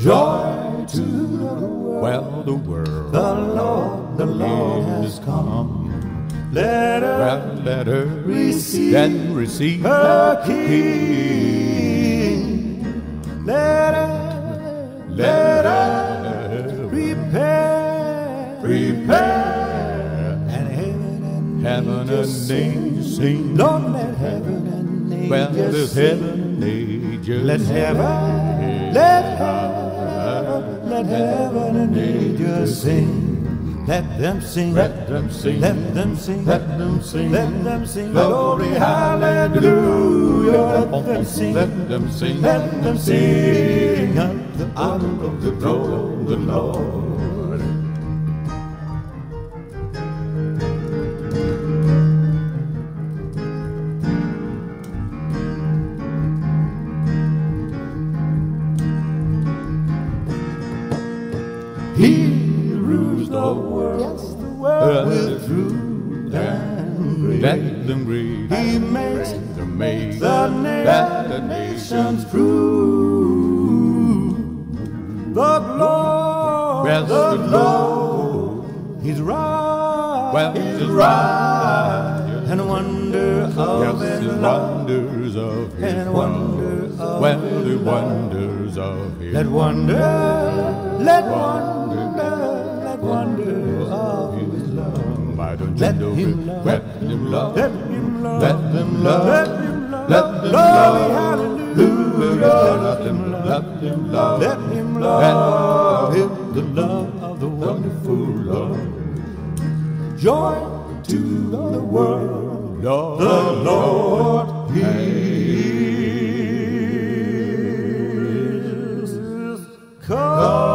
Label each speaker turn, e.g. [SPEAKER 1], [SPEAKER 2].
[SPEAKER 1] Joy to the world.
[SPEAKER 2] Well, the world
[SPEAKER 1] The Lord, the Lord has come. Let her
[SPEAKER 2] well, let her
[SPEAKER 1] receive
[SPEAKER 2] and receive
[SPEAKER 1] her King. Let her, let her prepare,
[SPEAKER 2] prepare
[SPEAKER 1] and heaven and
[SPEAKER 2] heaven
[SPEAKER 1] angels
[SPEAKER 2] and
[SPEAKER 1] sing.
[SPEAKER 2] sing.
[SPEAKER 1] Lord, let heaven and angels
[SPEAKER 2] Well,
[SPEAKER 1] sing.
[SPEAKER 2] heaven and angels.
[SPEAKER 1] Let heaven, let heaven, sing. Let them sing.
[SPEAKER 2] Let them sing.
[SPEAKER 1] Let them sing.
[SPEAKER 2] Let them sing.
[SPEAKER 1] Let them sing.
[SPEAKER 2] Glory,
[SPEAKER 1] hallelujah. Let them sing.
[SPEAKER 2] Let them sing.
[SPEAKER 1] Let them sing of the
[SPEAKER 2] Honor of the Lord.
[SPEAKER 1] He the world. Yes, the world with truth and.
[SPEAKER 2] Let them breathe.
[SPEAKER 1] He makes
[SPEAKER 2] the make
[SPEAKER 1] the
[SPEAKER 2] that the
[SPEAKER 1] nations prove the Lord,
[SPEAKER 2] Yes,
[SPEAKER 1] the
[SPEAKER 2] the
[SPEAKER 1] Lord, He's right,
[SPEAKER 2] well
[SPEAKER 1] He's right,
[SPEAKER 2] right.
[SPEAKER 1] and wonder of
[SPEAKER 2] Yes,
[SPEAKER 1] His
[SPEAKER 2] the wonders of His
[SPEAKER 1] and wonder of
[SPEAKER 2] Well,
[SPEAKER 1] His
[SPEAKER 2] the wonders of His
[SPEAKER 1] Let wonder, let
[SPEAKER 2] Wonder
[SPEAKER 1] wonder of his love.
[SPEAKER 2] Why don't you
[SPEAKER 1] let him love,
[SPEAKER 2] let him love,
[SPEAKER 1] let him love,
[SPEAKER 2] let him love,
[SPEAKER 1] let him love,
[SPEAKER 2] let
[SPEAKER 1] him
[SPEAKER 2] love,
[SPEAKER 1] hallelujah.
[SPEAKER 2] Let him love, let him love,
[SPEAKER 1] let him love, let him the love of the wonderful love. Joy to the world,
[SPEAKER 2] Lord,
[SPEAKER 1] the Lord is come.